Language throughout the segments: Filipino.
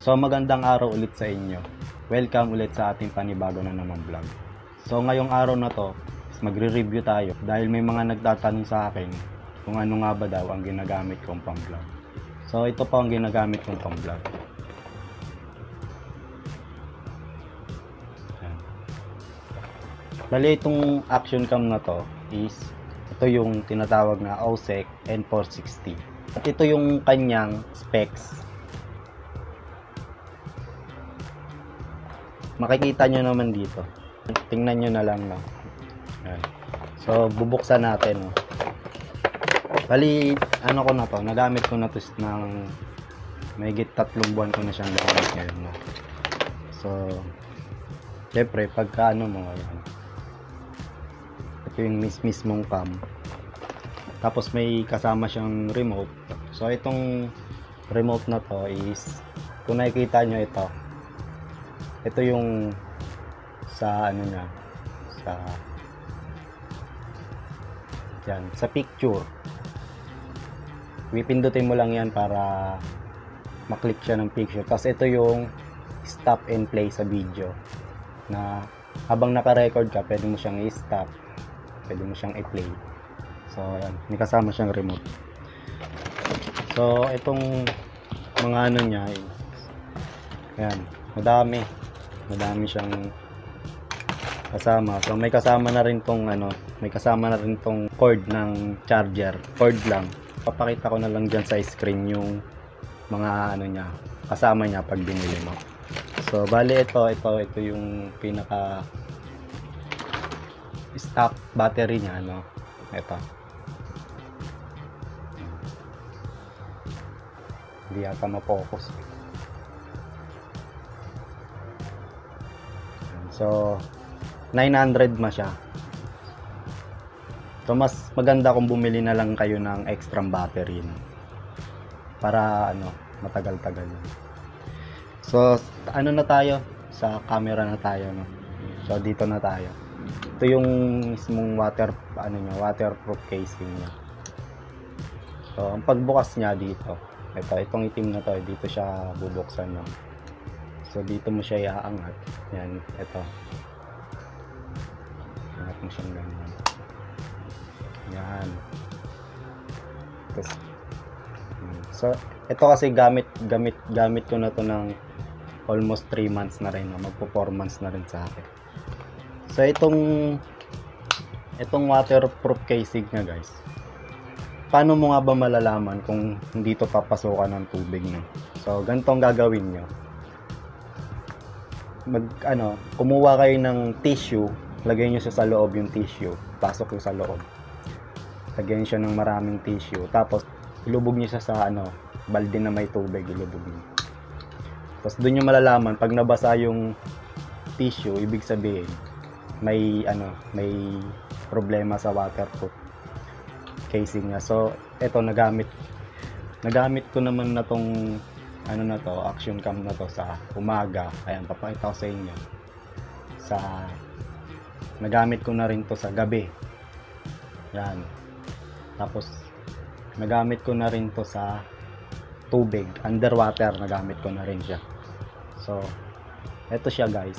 So magandang araw ulit sa inyo. Welcome ulit sa ating panibago na naman vlog. So ngayong araw na to, magre-review tayo dahil may mga nagtatanong sa akin kung ano nga ba daw ang ginagamit kong pang vlog. So ito po ang ginagamit kong pang vlog. Bali itong action cam na to is ito yung tinatawag na OSEC N460. At ito yung kanyang specs makikita nyo naman dito. Tingnan nyo na lang, no. So, bubuksan natin, no. Bali, ano ko na to, nagamit ko na to ng mahigit tatlong buwan ko na siyang gamit ngayon, no. So, syempre, pagka ano mo, ayan. Ito yung mis mismong cam. Tapos may kasama siyang remote. So, itong remote na to is, kung nakikita nyo ito, ito yung sa ano niya sa yan sa picture. Pipindutin mo lang yan para maklik siya ng picture. Tapos ito yung stop and play sa video na habang naka-record ka pwede mo siyang i-stop. Pwede mo siyang i-play. So yan. May kasama siyang remote. So itong mga ano niya is yan madami madami siyang kasama. So may kasama na rin tong ano, may kasama na rin tong cord ng charger. Cord lang. Papakita ko na lang diyan sa screen yung mga ano niya, kasama niya pag binili mo. So bali ito, ito, ito yung pinaka stock battery niya ano. Ito. Hindi yata ma-focus. So, 900 ma siya. So, mas maganda kung bumili na lang kayo ng extra battery. No? Para, ano, matagal-tagal. So, ano na tayo? Sa camera na tayo, no? So, dito na tayo. Ito yung mismong water, ano niya, waterproof casing niya. So, ang pagbukas niya dito, ito, itong itim na to, dito siya bubuksan, no? So, dito mo siya iaangat. Yan, ito. Angat mo siyang ganyan. Yan. Tapos, hmm. so, ito kasi gamit, gamit, gamit ko na to ng almost 3 months na rin. No? Magpo 4 months na rin sa akin. So, itong, itong waterproof casing niya guys. Paano mo nga ba malalaman kung hindi to papasukan ng tubig no? So, ganito ang gagawin nyo mag ano, kumuha kayo ng tissue, lagay niyo siya sa loob yung tissue, pasok yung sa loob. Lagyan siya ng maraming tissue, tapos ilubog niyo siya sa ano, balde na may tubig, ilubog niyo. Tapos doon niyo malalaman pag nabasa yung tissue, ibig sabihin may ano, may problema sa waterproof casing niya. So, eto nagamit nagamit ko naman na tong ano na to, action cam na to sa umaga. Ayan, papakita ko sa inyo. Sa nagamit ko na rin to sa gabi. Yan. Tapos nagamit ko na rin to sa tubig, underwater nagamit ko na rin siya. So, eto siya guys.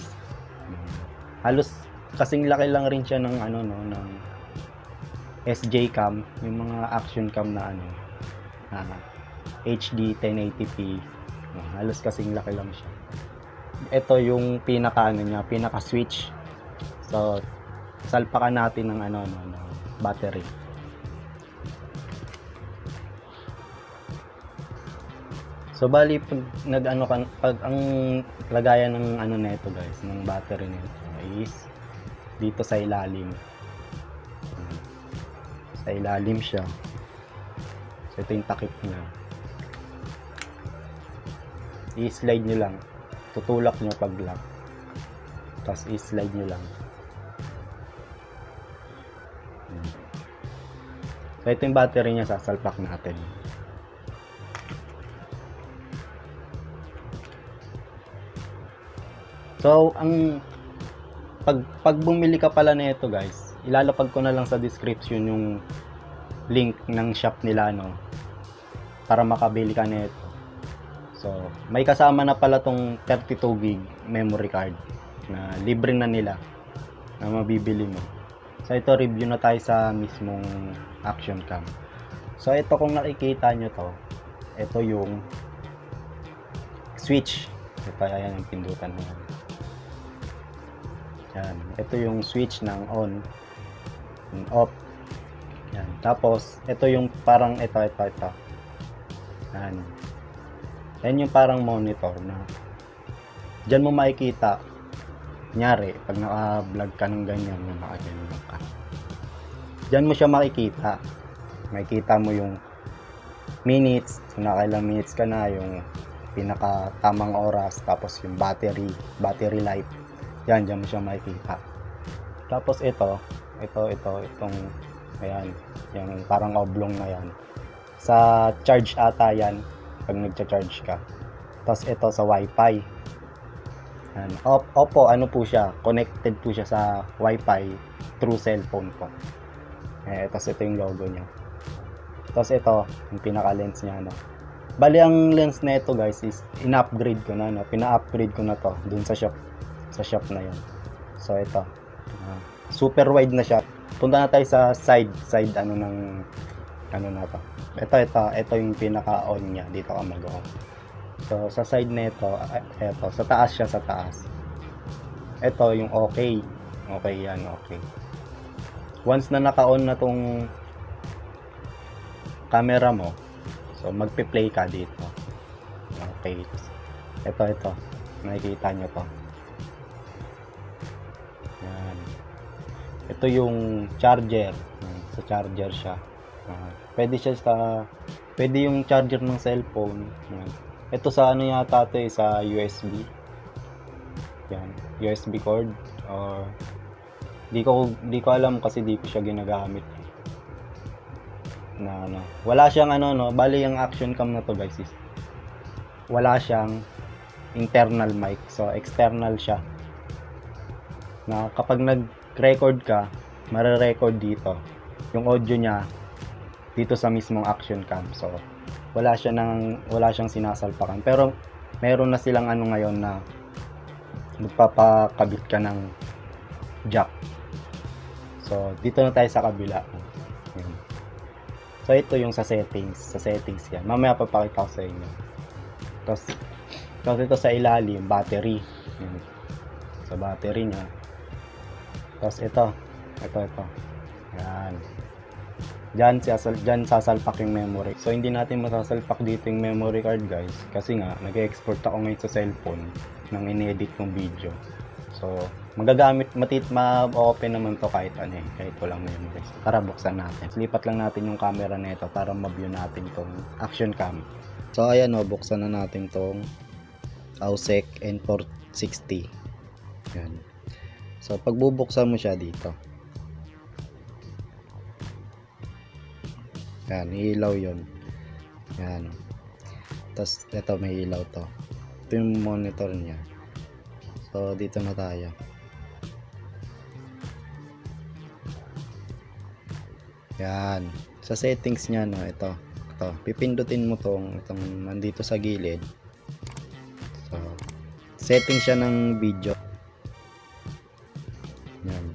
Halos kasing laki lang rin siya ng ano no ng SJ cam, yung mga action cam na ano na HD 1080p. Oh, halos kasing laki lang siya. Ito yung pinaka ano niya, pinaka switch. So salpakan natin ng ano no, no battery. So bali pag nag ano kan pag ang lagayan ng ano nito guys, ng battery nito is dito sa ilalim. Sa ilalim siya. So ito yung takip niya i-slide nyo lang. Tutulak nyo pag lock tapos i-slide nyo lang. So ito yung battery nya sasalpak natin. So ang pag, pag bumili ka pala nito guys ilalapag ko na lang sa description yung link ng shop nila no? Para makabili ka nito So, may kasama na pala tong 32 gig memory card na libre na nila na mabibili mo. So, ito review na tayo sa mismong action cam. So, ito kung nakikita nyo to, ito yung switch. Ito, ayan yung pindutan mo. Yan. Ito yung switch ng on and off. Yan. Tapos, ito yung parang ito, ito, ito. Yan. Yan yung parang monitor na Diyan mo makikita Nyari, pag naka-vlog ka ng ganyan, yung nakaganyan ka. Diyan mo siya makikita. Makikita mo yung minutes, kung nakailang minutes ka na, yung pinaka tamang oras, tapos yung battery, battery life. Yan, diyan mo siya makikita. Tapos ito, ito, ito, itong, ayan, yung parang oblong na yan. Sa charge ata yan, pag nagcha-charge ka. Tapos ito sa wifi. Yan. Op, Oppo, ano po siya, connected po siya sa wifi through cellphone po. Eh, tapos ito yung logo niya. Tapos ito, yung pinaka-lens niya, ano. Bali, ang lens na ito, guys, is in-upgrade ko na, no? Pina-upgrade ko na to dun sa shop. Sa shop na yun. So, ito. Uh, super wide na siya. Punta na tayo sa side, side, ano, ng, ano na to. Ito, ito, ito yung pinaka-on niya. Dito ka mag-on. So, sa side nito, ito, sa taas siya, sa taas. Ito, yung okay. Okay yan, okay. Once na naka-on na tong camera mo, so magpe-play ka dito. Okay. Ito, ito. Nakikita nyo to. Yan. Ito yung charger. Sa charger siya. Pwede siya sa pwede yung charger ng cellphone. Yan ito sa ano yata ito eh, sa USB. Yan, USB cord or di ko di ko alam kasi di ko siya ginagamit. Na ano, wala siyang ano no, bali yung action cam na to guys is wala siyang internal mic. So external siya. Na kapag nag-record ka, mare-record dito. Yung audio niya dito sa mismong action cam. So wala siya nang wala siyang sinasalpakan. Pero meron na silang ano ngayon na magpapakabit ka ng jack. So dito na tayo sa kabila. Yan. so ito yung sa settings. Sa settings yan. Mamaya papakita ko sa inyo. Tapos tapos ito sa ilalim battery. Yan. sa battery niya. Tapos ito. Ito ito. Yan Diyan, sasal, diyan sasalpak yung memory. So, hindi natin masasalpak dito yung memory card, guys. Kasi nga, nag-export ako ngayon sa cellphone ng in-edit kong video. So, magagamit, matit, ma-open naman to kahit ano eh, kahit walang memory. Tara, buksan natin. Lipat lang natin yung camera nito para ma-view natin tong action cam. So, ayan o, buksan na natin tong AUSEC N460. Yan. So, pagbubuksan mo siya dito, Yan, ilaw yon Yan. Tapos, ito may ilaw to. Ito yung monitor niya. So, dito na tayo. Yan. Sa settings niya, no, ito. Ito. Pipindutin mo tong, itong nandito sa gilid. So, setting siya ng video. Yan.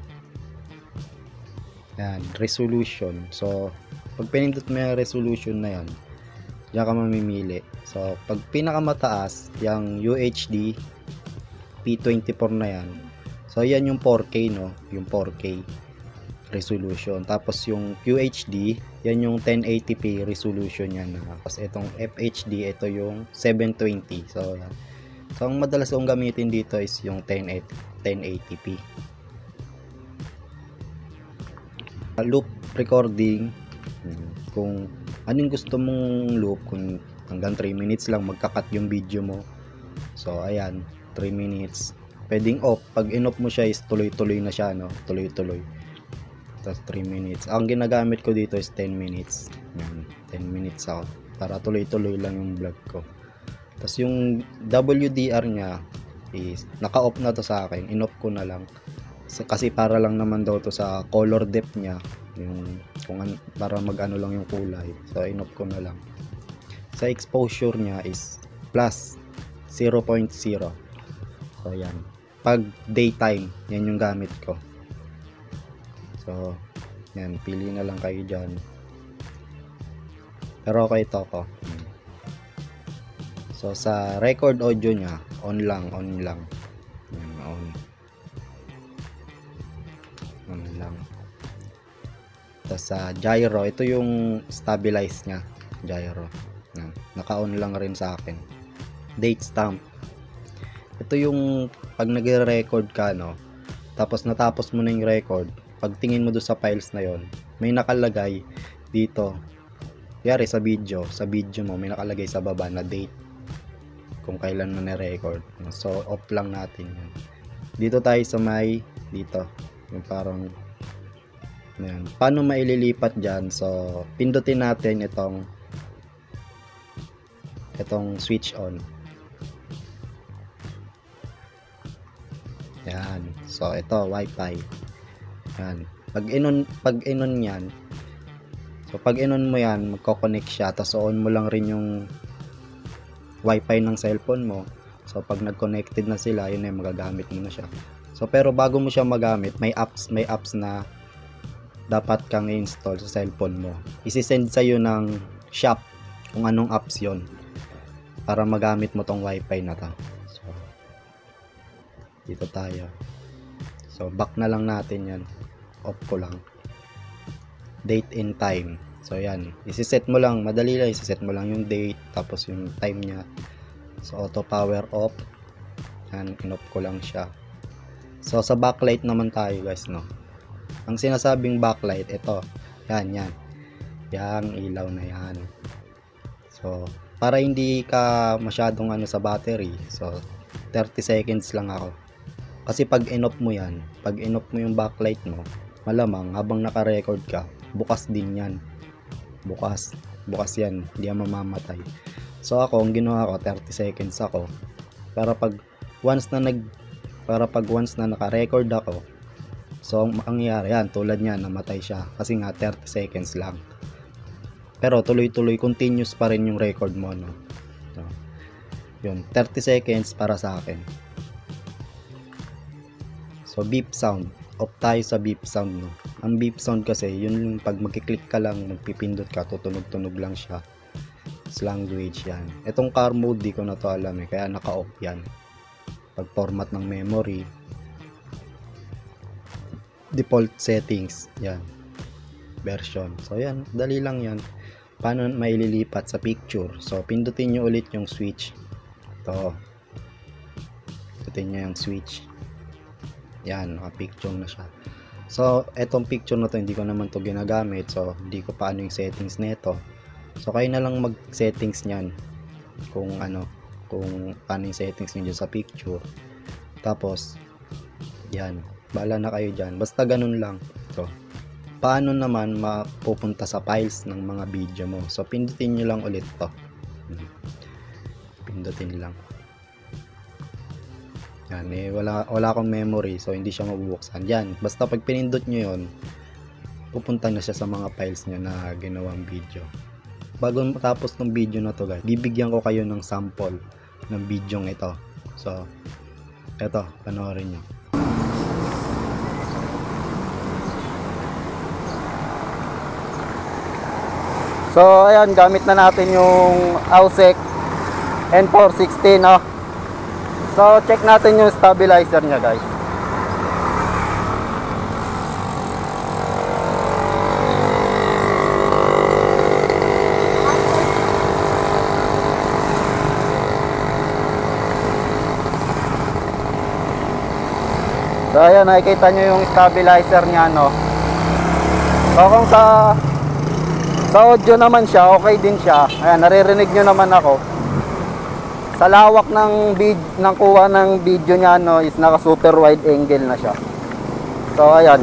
Yan. Resolution. So, pag pinindot mo yung resolution na yan diyan ka mamimili. So pag pinakamataas yung UHD P24 na yan so yan yung 4K no? Yung 4K resolution. Tapos yung QHD yan yung 1080p resolution yan tapos itong FHD ito yung 720 so yan. So ang madalas kong gamitin dito is yung 1080, 1080p loop recording kung anong gusto mong loop kung hanggang 3 minutes lang magkakat yung video mo. So ayan 3 minutes. Pwedeng off. Pag in-off mo siya is tuloy-tuloy na siya no? Tuloy-tuloy. Tapos 3 minutes. Ang ginagamit ko dito is 10 minutes. Yan 10 minutes ako para tuloy-tuloy lang yung vlog ko. Tapos yung WDR niya is naka-off na to sa akin. In-off ko na lang. Kasi para lang naman daw to sa color depth niya yung kung an, para mag-ano lang yung kulay. So in-off ko na lang. Sa exposure niya is plus 0.0 so yan. Pag daytime yan yung gamit ko. So yan. Pili na lang kayo dyan. Pero okay to ko so sa record audio nya on lang on lang. Yan on tapos sa gyro ito yung stabilize nya gyro. Yan. naka-on lang rin sa akin. Date stamp. Ito yung pag nagre-record ka no tapos natapos mo na yung record pag tingin mo doon sa files na yon may nakalagay dito. Yari sa video sa video mo may nakalagay sa baba na date kung kailan mo na-record. So off lang natin yan dito tayo sa may dito. Yung parang yan. paano maililipat dyan? So pindutin natin itong itong switch on. Yan. So ito wifi. Yan. Pag inon pag inon yan so pag inon mo yan magko-connect siya. Tapos on mo lang rin yung wifi ng cellphone mo. So pag nag-connected na sila yun yung magagamit mo na siya. So pero bago mo siya magamit may apps may apps na dapat kang install sa cellphone mo. Isi-send sa iyo ng shop kung anong apps yon para magamit mo tong wifi na to. So dito tayo. So back na lang natin yan. Off ko lang. Date and time. So yan. Isi-set mo lang. Madali lang. Isi-set mo lang yung date tapos yung time niya. So auto power off. Yan. In-off ko lang siya. So sa backlight naman tayo guys no ang sinasabing backlight ito. Yan yan. Yang ilaw na yan. So para hindi ka masyadong ano sa battery so 30 seconds lang ako. Kasi pag in-off mo yan pag in-off mo yung backlight mo malamang habang naka-record ka bukas din yan. Bukas. Bukas yan. Hindi yan mamamatay. So ako ang ginawa ko 30 seconds ako. Para pag once na nag para pag once na naka-record ako so ang mangyayari yan tulad niyan namatay siya kasi nga 30 seconds lang. Pero tuloy-tuloy continuous pa rin yung record mo no? So, yun 30 seconds para sa akin. So beep sound. Off tayo sa beep sound no? Ang beep sound kasi yun yung pag magkiklik ka lang magpipindot ka tutunog-tunog lang siya. It's language yan. Itong car mode di ko na to alam eh. Kaya naka-off yan. Pag format ng memory default settings yan. Version. So yan dali lang yan. Paano maililipat sa picture? So pindutin nyo ulit yung switch. Ito. Pindutin nyo yung switch. Yan naka picture na siya. So etong picture na to hindi ko naman to ginagamit. So hindi ko paano yung settings nito so kayo na lang mag settings nyan kung ano kung paano yung settings dyan sa picture. Tapos yan bala na kayo dyan. Basta ganun lang. So paano naman mapupunta sa files ng mga video mo? So pindutin nyo lang ulit to. Pindutin lang. Yan eh wala, wala akong memory so hindi siya mabubuksan. Yan basta pag pinindot nyo yon pupunta na siya sa mga files nyo na ginawang video. Bago matapos ng video na to guys bibigyan ko kayo ng sample ng video ito. So eto panoorin nyo So ayan, gamit na natin yung Ausec N460 no. So check natin yung stabilizer niya guys. So ayan, nakikita nyo yung stabilizer niya no. So kung sa sa audio naman siya, okay din siya. Ayan, naririnig nyo naman ako. Sa lawak ng vid ng kuha ng video niya no is naka super wide angle na siya. So ayan.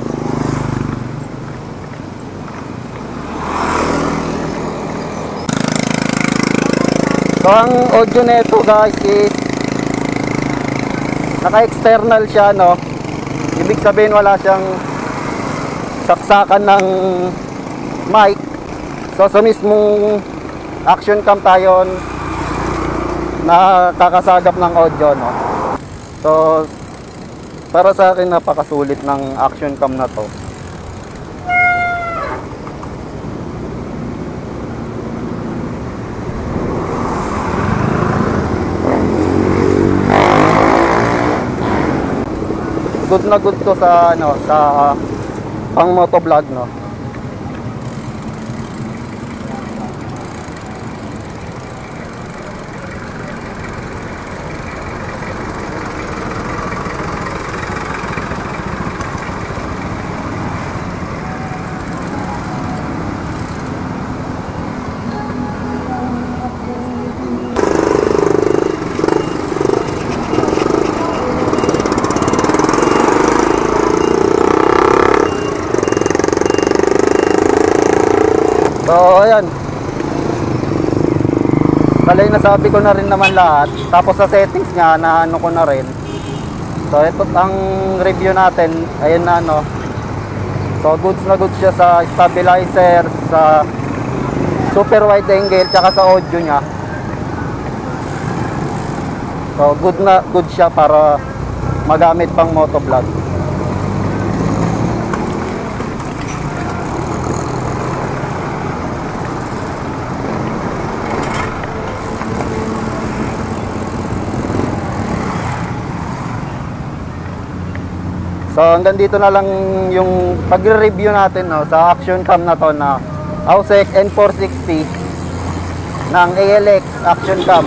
So ang audio nito guys is naka-external siya no. Ibig sabihin wala siyang saksakan ng mic So sa mismong action cam tayo nakakasagap ng audio, no? So, para sa akin, napakasulit ng action cam na to. Good na good to sa ano sa pang motovlog no. So, ayan. Talay nasabi ko na rin naman lahat. Tapos sa settings niya, na ano ko na rin. So, ito ang review natin. Ayan na ano. So, goods na goods siya sa stabilizer, sa super wide angle, tsaka sa audio niya. So, good na good siya para magamit pang motovlog. So hanggang dito na lang yung pagre-review natin no, sa action cam na to na Ausec N460 ng ALX action cam.